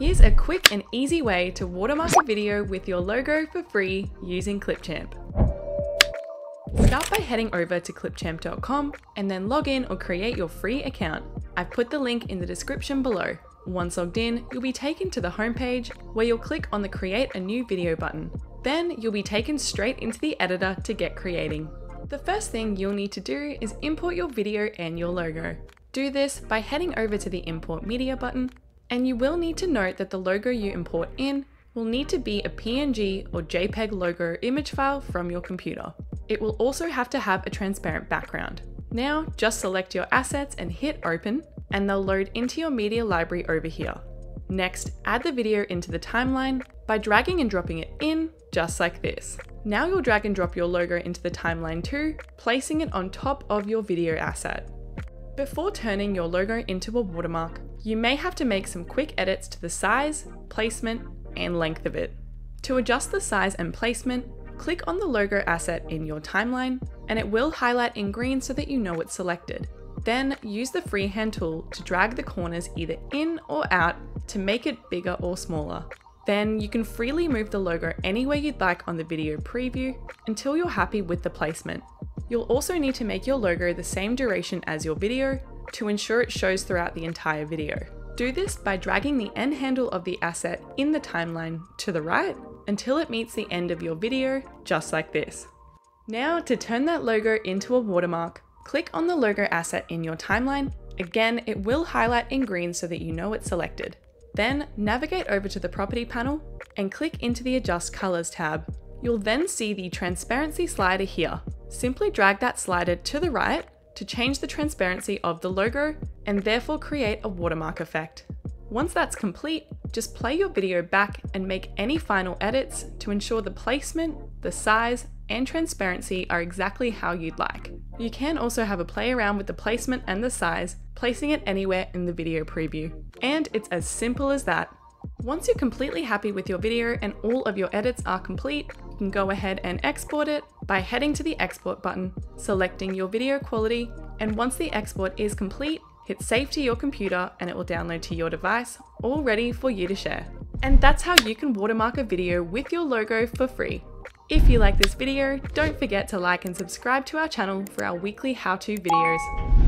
Here's a quick and easy way to watermark a video with your logo for free using Clipchamp. Start by heading over to clipchamp.com and then log in or create your free account. I've put the link in the description below. Once logged in, you'll be taken to the homepage where you'll click on the create a new video button. Then you'll be taken straight into the editor to get creating. The first thing you'll need to do is import your video and your logo. Do this by heading over to the import media button and you will need to note that the logo you import in will need to be a PNG or JPEG logo image file from your computer. It will also have to have a transparent background. Now just select your assets and hit open and they'll load into your media library over here. Next, add the video into the timeline by dragging and dropping it in, just like this. Now you'll drag and drop your logo into the timeline too, placing it on top of your video asset. Before turning your logo into a watermark, you may have to make some quick edits to the size, placement, and length of it. To adjust the size and placement, click on the logo asset in your timeline, and it will highlight in green so that you know it's selected. Then use the freehand tool to drag the corners either in or out to make it bigger or smaller. Then you can freely move the logo anywhere you'd like on the video preview until you're happy with the placement. You'll also need to make your logo the same duration as your video to ensure it shows throughout the entire video. Do this by dragging the end handle of the asset in the timeline to the right until it meets the end of your video, just like this. Now to turn that logo into a watermark, click on the logo asset in your timeline. Again, it will highlight in green so that you know it's selected. Then navigate over to the property panel and click into the adjust colors tab. You'll then see the transparency slider here. Simply drag that slider to the right to change the transparency of the logo and therefore create a watermark effect. Once that's complete, just play your video back and make any final edits to ensure the placement, the size, and transparency are exactly how you'd like. You can also have a play around with the placement and the size, placing it anywhere in the video preview. And it's as simple as that. Once you're completely happy with your video and all of your edits are complete, you can go ahead and export it by heading to the export button, selecting your video quality, and once the export is complete, hit save to your computer and it will download to your device, all ready for you to share. And that's how you can watermark a video with your logo for free. If you like this video, don't forget to like and subscribe to our channel for our weekly how-to videos.